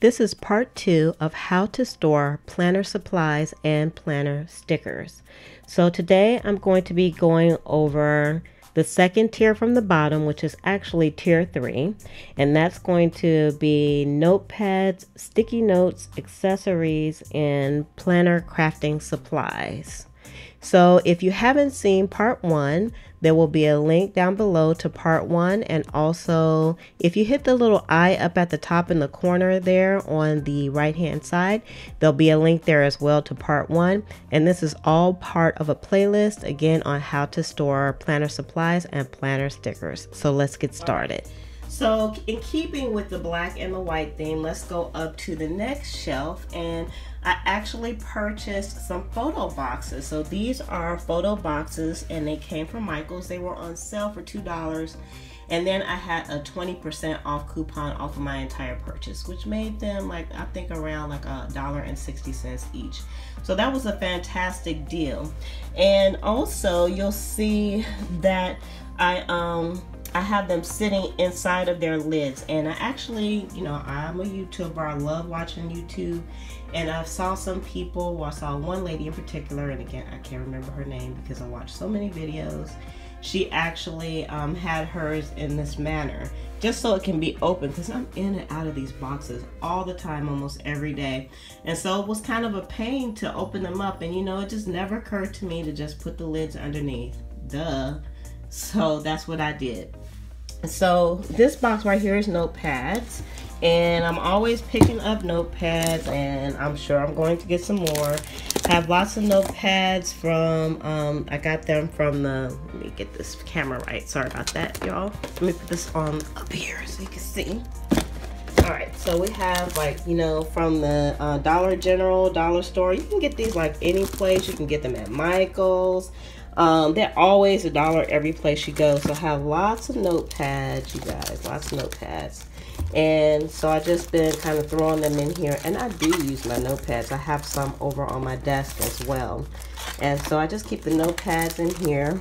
This is part two of how to store planner supplies and planner stickers. So today I'm going to be going over the second tier from the bottom, which is actually tier three, and that's going to be notepads, sticky notes, accessories, and planner crafting supplies. So if you haven't seen part one, there will be a link down below to part one. And also, if you hit the little eye up at the top in the corner there on the right hand side, there'll be a link there as well to part one. And this is all part of a playlist again on how to store planner supplies and planner stickers. So let's get started. So in keeping with the black and the white theme, let's go up to the next shelf and I actually purchased some photo boxes. So these are photo boxes and they came from Michaels. They were on sale for $2. And then I had a 20% off coupon off of my entire purchase, which made them like, I think around like a dollar and 60 cents each. So that was a fantastic deal. And also you'll see that I, um, I have them sitting inside of their lids. And I actually, you know, I'm a YouTuber. I love watching YouTube. And I saw some people, well, I saw one lady in particular, and again, I can't remember her name because I watched so many videos. She actually um, had hers in this manner, just so it can be open, because I'm in and out of these boxes all the time, almost every day. And so it was kind of a pain to open them up, and you know, it just never occurred to me to just put the lids underneath. Duh. So that's what I did. So this box right here is notepads and I'm always picking up notepads and I'm sure I'm going to get some more. I have lots of notepads from, um, I got them from the, let me get this camera right, sorry about that y'all. Let me put this on up here so you can see. All right, so we have like, you know, from the uh, Dollar General, Dollar Store. You can get these like any place. You can get them at Michael's. Um, they're always a dollar every place you go. So I have lots of notepads, you guys, lots of notepads. And so I just been kind of throwing them in here. And I do use my notepads. I have some over on my desk as well. And so I just keep the notepads in here.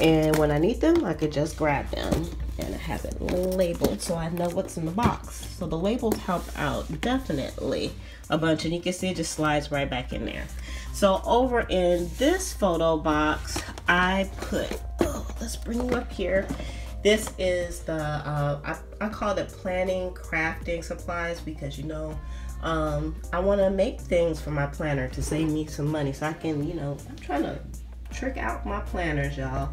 And when I need them, I could just grab them. And I have it labeled so I know what's in the box. So the labels help out definitely a bunch. And you can see it just slides right back in there. So over in this photo box, I put, oh, let's bring you up here. This is the, uh, I, I call it planning crafting supplies because, you know, um, I want to make things for my planner to save me some money so I can, you know, I'm trying to trick out my planners, y'all,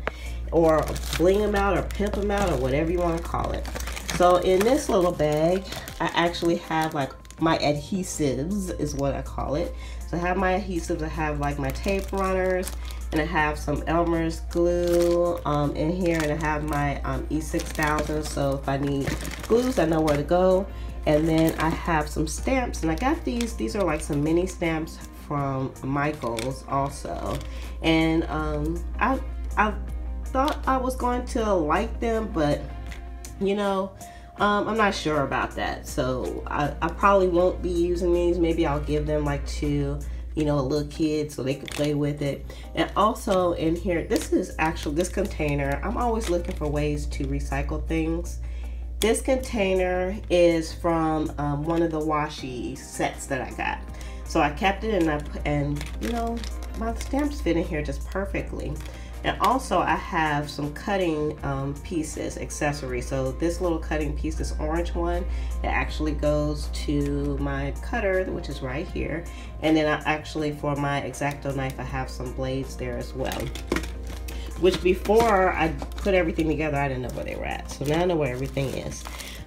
or bling them out or pimp them out or whatever you want to call it. So in this little bag, I actually have like my adhesives is what I call it. So I have my adhesives, I have like my tape runners, and I have some Elmer's glue um, in here and I have my um, E6000 so if I need glues I know where to go. And then I have some stamps and I got these these are like some mini stamps from Michaels also. And um, I, I thought I was going to like them but you know um, I'm not sure about that so I, I probably won't be using these maybe I'll give them like to you know, a little kid so they could play with it. And also in here, this is actual, this container, I'm always looking for ways to recycle things. This container is from um, one of the washi sets that I got. So I kept it and I put, and you know, my stamps fit in here just perfectly. And also I have some cutting um, pieces, accessories. So this little cutting piece, this orange one, it actually goes to my cutter, which is right here. And then I actually, for my X-Acto knife, I have some blades there as well. Which before I put everything together, I didn't know where they were at. So now I know where everything is.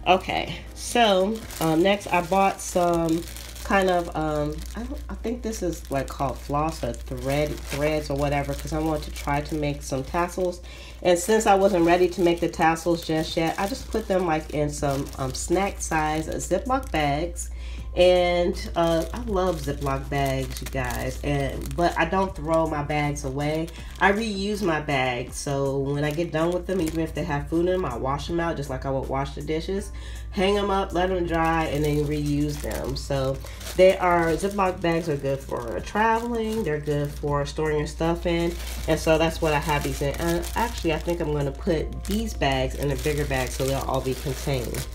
Okay, so um, next I bought some kind of, um, I, I think this is like called floss or thread, threads or whatever, because I want to try to make some tassels. And since I wasn't ready to make the tassels just yet, I just put them like in some um, snack size Ziploc bags and uh, I love Ziploc bags, you guys. And but I don't throw my bags away. I reuse my bags. So when I get done with them, even if they have food in them, I wash them out just like I would wash the dishes. Hang them up, let them dry, and then reuse them. So they are Ziploc bags are good for traveling. They're good for storing your stuff in. And so that's what I have these in. And actually, I think I'm going to put these bags in a bigger bag so they'll all be contained.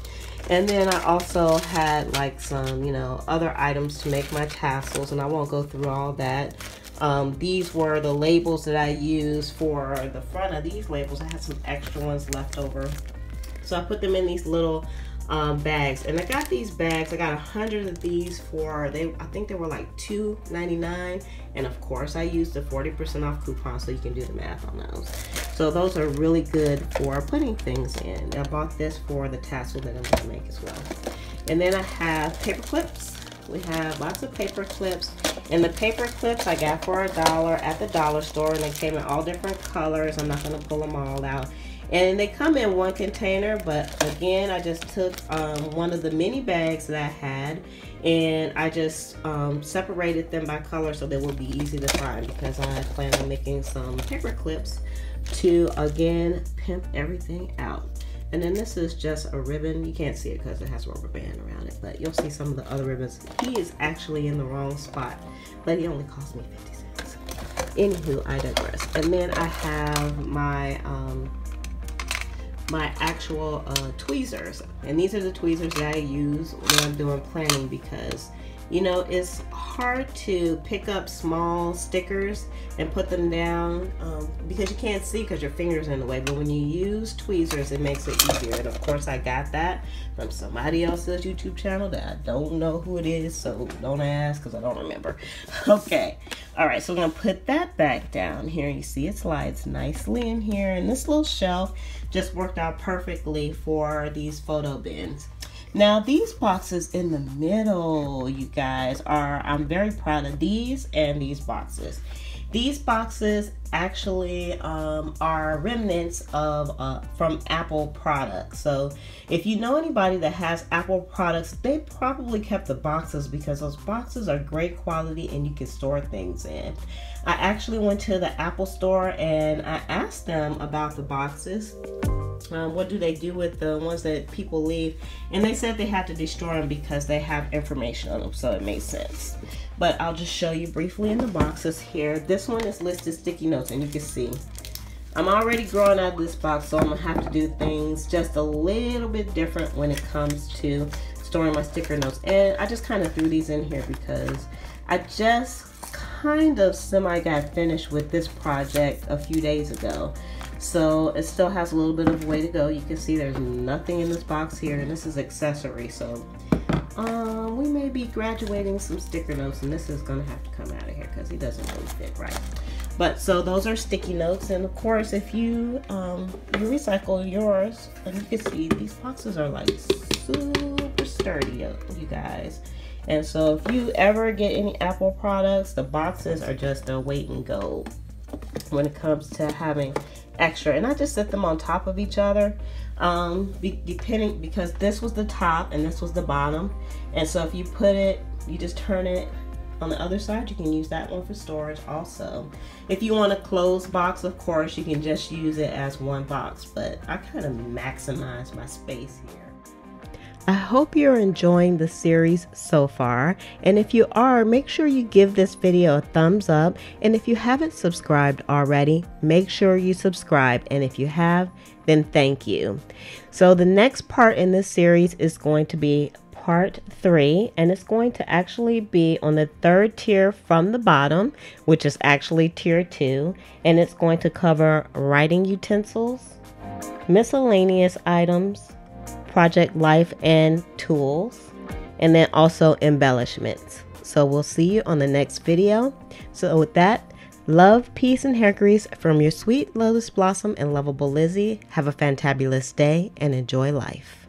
And then I also had like some, you know, other items to make my tassels and I won't go through all that. Um, these were the labels that I used for the front of these labels. I had some extra ones left over. So I put them in these little um, bags and I got these bags I got a hundred of these for they I think they were like $2.99 and of course I used the 40% off coupon so you can do the math on those so those are really good for putting things in. I bought this for the tassel that I'm gonna make as well. And then I have paper clips. We have lots of paper clips. And the paper clips I got for a dollar at the dollar store and they came in all different colors. I'm not going to pull them all out and they come in one container but again I just took um, one of the mini bags that I had and I just um, separated them by color so they would be easy to find because I plan on making some paper clips to again pimp everything out. And then this is just a ribbon. You can't see it because it has rubber band around it but you'll see some of the other ribbons. He is actually in the wrong spot but he only cost me 50 cents. Anywho I digress. And then I have my um, my actual uh, tweezers. And these are the tweezers that I use when I'm doing planning because you know it's hard to pick up small stickers and put them down um, because you can't see because your fingers in the way. But when you use tweezers it makes it easier. And of course I got that from somebody else's YouTube channel that I don't know who it is so don't ask because I don't remember. Okay. All right so I'm gonna put that back down here. You see it slides nicely in here. And this little shelf just worked out perfectly for these photo bins now these boxes in the middle, you guys, are, I'm very proud of these and these boxes. These boxes actually um, are remnants of uh, from Apple products. So if you know anybody that has Apple products, they probably kept the boxes because those boxes are great quality and you can store things in. I actually went to the Apple store and I asked them about the boxes um, what do they do with the ones that people leave? And they said they had to destroy them because they have information on them so it made sense. But I'll just show you briefly in the boxes here. This one is listed sticky notes and you can see. I'm already growing out of this box so I'm gonna have to do things just a little bit different when it comes to storing my sticker notes. And I just kind of threw these in here because I just kind of semi got finished with this project a few days ago so it still has a little bit of way to go. You can see there's nothing in this box here and this is accessory so um, we may be graduating some sticker notes and this is gonna have to come out of here because he doesn't really fit right. But so those are sticky notes and of course if you um, you recycle yours and you can see these boxes are like super sturdy you guys. And so if you ever get any Apple products the boxes are just a weight and go when it comes to having extra. And I just set them on top of each other um, be, depending because this was the top and this was the bottom. And so if you put it you just turn it on the other side you can use that one for storage also. If you want a closed box of course you can just use it as one box but I kind of maximize my space here I hope you're enjoying the series so far. And if you are, make sure you give this video a thumbs up. And if you haven't subscribed already, make sure you subscribe. And if you have, then thank you. So the next part in this series is going to be part three, and it's going to actually be on the third tier from the bottom, which is actually tier two, and it's going to cover writing utensils, miscellaneous items, project life and tools, and then also embellishments. So we'll see you on the next video. So with that, love, peace, and hair grease from your sweet Lotus Blossom and lovable Lizzie. Have a fantabulous day and enjoy life.